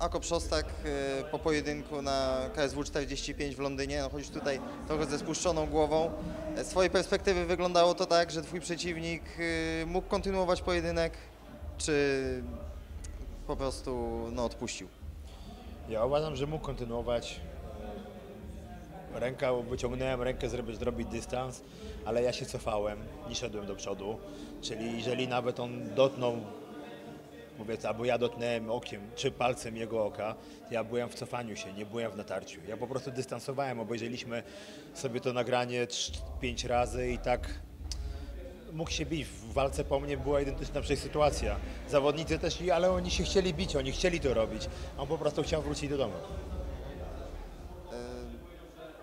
Akop Szostak y, po pojedynku na KSW 45 w Londynie, no chodzisz tutaj trochę ze spuszczoną głową. Z twojej perspektywy wyglądało to tak, że twój przeciwnik y, mógł kontynuować pojedynek, czy po prostu no, odpuścił? Ja uważam, że mógł kontynuować. Ręka, wyciągnąłem rękę, żeby zrobić dystans, ale ja się cofałem, nie szedłem do przodu. Czyli jeżeli nawet on dotknął, powiedzmy, albo ja dotknąłem okiem czy palcem jego oka, ja byłem w cofaniu się, nie byłem w natarciu. Ja po prostu dystansowałem, obejrzeliśmy sobie to nagranie 5 razy i tak mógł się bić. W walce po mnie była identyczna sytuacja. Zawodnicy też, ale oni się chcieli bić, oni chcieli to robić. On po prostu chciał wrócić do domu.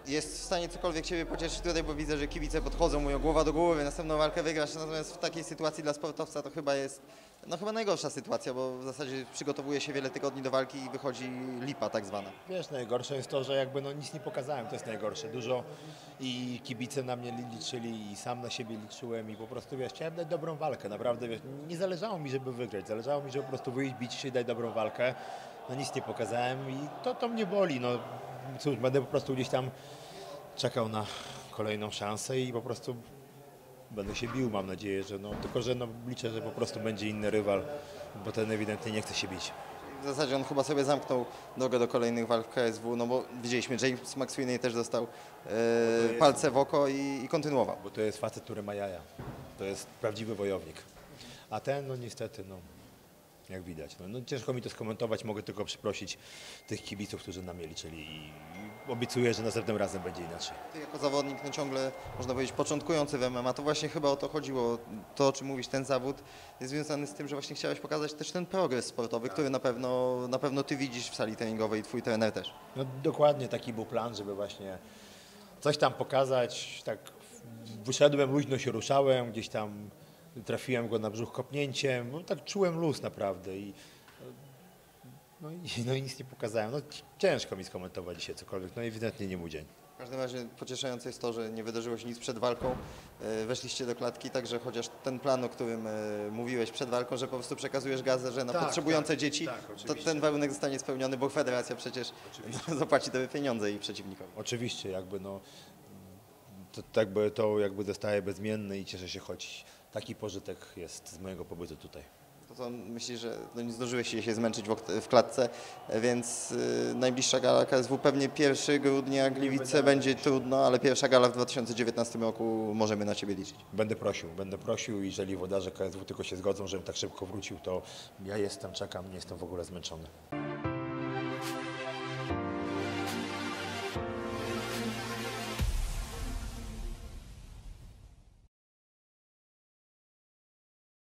Jest w stanie cokolwiek Ciebie pocieszyć tutaj, bo widzę, że kibice podchodzą, mówią głowa do głowy, następną walkę wygrasz, natomiast w takiej sytuacji dla sportowca to chyba jest no chyba najgorsza sytuacja, bo w zasadzie przygotowuje się wiele tygodni do walki i wychodzi lipa tak zwana. Wiesz, najgorsze jest to, że jakby no nic nie pokazałem, to jest najgorsze. Dużo i kibice na mnie liczyli i sam na siebie liczyłem i po prostu wiesz, chciałem dać dobrą walkę, naprawdę wiesz, nie zależało mi, żeby wygrać, zależało mi, żeby po prostu wyjść, bić się i dać dobrą walkę. No nic nie pokazałem i to, to mnie boli, no cóż, będę po prostu gdzieś tam czekał na kolejną szansę i po prostu będę się bił, mam nadzieję, że no, tylko że no, liczę, że po prostu będzie inny rywal, bo ten ewidentnie nie chce się bić. W zasadzie on chyba sobie zamknął drogę do kolejnych walk KSW, no bo widzieliśmy, James McSweeney też dostał e, palce w oko i, i kontynuował. Bo to jest facet, który ma jaja. To jest prawdziwy wojownik. A ten, no niestety, no jak widać. No, no ciężko mi to skomentować, mogę tylko przeprosić tych kibiców, którzy na mnie liczyli i obiecuję, że następnym razem będzie inaczej. Ty jako zawodnik, no ciągle można powiedzieć początkujący w MMA, to właśnie chyba o to chodziło. To, o czym mówisz, ten zawód jest związany z tym, że właśnie chciałeś pokazać też ten progres sportowy, który na pewno, na pewno Ty widzisz w sali treningowej i Twój trener też. No dokładnie taki był plan, żeby właśnie coś tam pokazać, tak wyszedłem, luźno się ruszałem, gdzieś tam trafiłem go na brzuch kopnięciem, no, tak czułem luz naprawdę i no, i no i nic nie pokazałem. No, ciężko mi skomentować dzisiaj cokolwiek, no ewidentnie nie mój dzień. W każdym razie pocieszające jest to, że nie wydarzyło się nic przed walką. E, Weszliście do klatki, także chociaż ten plan, o którym e, mówiłeś przed walką, że po prostu przekazujesz gazę, że na Tak, potrzebujące tak, dzieci, tak, to ten warunek zostanie spełniony, bo federacja przecież zapłaci te pieniądze i przeciwnikowi. Oczywiście, jakby no, to, tak by to jakby zostaje bezmienne i cieszę się, choć taki pożytek jest z mojego pobytu tutaj. To co, myślisz, że no nie zdążyłeś się zmęczyć w, w klatce, więc y, najbliższa gala KSW pewnie 1 grudnia, Gliwice będzie trudno, ale pierwsza gala w 2019 roku możemy na Ciebie liczyć. Będę prosił, będę prosił, jeżeli włodarze KSW tylko się zgodzą, żebym tak szybko wrócił, to ja jestem, czekam, nie jestem w ogóle zmęczony.